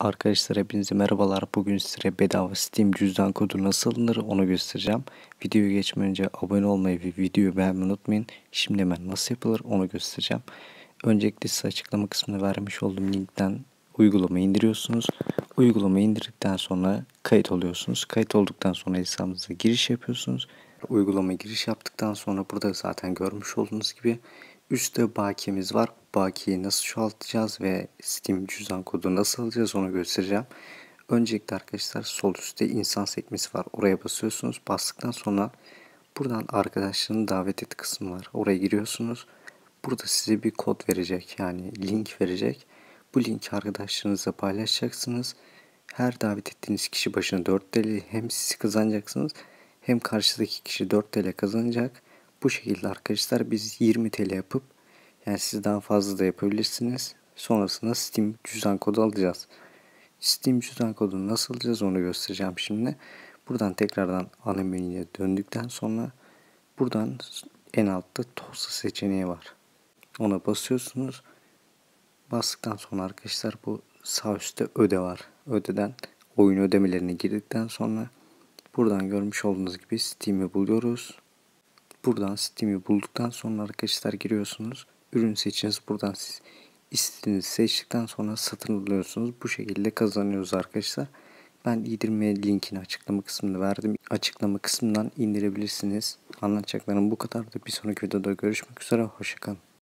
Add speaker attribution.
Speaker 1: Arkadaşlar hepinize merhabalar. Bugün size bedava Steam cüzdan kodu nasıl alınır onu göstereceğim. Videoyu geçmeden önce abone olmayı ve videoyu beğenmeyi unutmayın. Şimdi hemen nasıl yapılır onu göstereceğim. Öncelikle size açıklama kısmına vermiş olduğum linkten uygulamayı indiriyorsunuz. Uygulamayı indirdikten sonra kayıt oluyorsunuz. Kayıt olduktan sonra hesabınıza giriş yapıyorsunuz. Uygulamaya giriş yaptıktan sonra burada zaten görmüş olduğunuz gibi üstte bakiyemiz var. Bakiyeyi nasıl çoğaltacağız ve Steam cüzdan kodu nasıl alacağız onu göstereceğim. Öncelikle arkadaşlar sol üstte insan sekmesi var. Oraya basıyorsunuz. Bastıktan sonra buradan arkadaşlarını davet et kısmı var. Oraya giriyorsunuz. Burada size bir kod verecek. Yani link verecek. Bu linki arkadaşlarınızla paylaşacaksınız. Her davet ettiğiniz kişi başına 4 TL hem siz kazanacaksınız hem karşıdaki kişi 4 TL kazanacak. Bu şekilde arkadaşlar biz 20 TL yapıp yani siz daha fazla da yapabilirsiniz. Sonrasında Steam cüzdan kodu alacağız. Steam cüzdan kodunu nasıl alacağız onu göstereceğim şimdi. Buradan tekrardan ana menüye döndükten sonra buradan en altta dosya seçeneği var. Ona basıyorsunuz. Bastıktan sonra arkadaşlar bu sağ üstte öde var. Ödeden oyun ödemelerine girdikten sonra buradan görmüş olduğunuz gibi Steam'i buluyoruz. Buradan Steam'i bulduktan sonra arkadaşlar giriyorsunuz. Ürün seçiniz. Buradan siz istediğinizi seçtikten sonra satın alıyorsunuz. Bu şekilde kazanıyoruz arkadaşlar. Ben indirme linkini açıklama kısmında verdim. Açıklama kısmından indirebilirsiniz. Anlatacaklarım bu kadar da bir sonraki videoda görüşmek üzere. Hoşçakalın.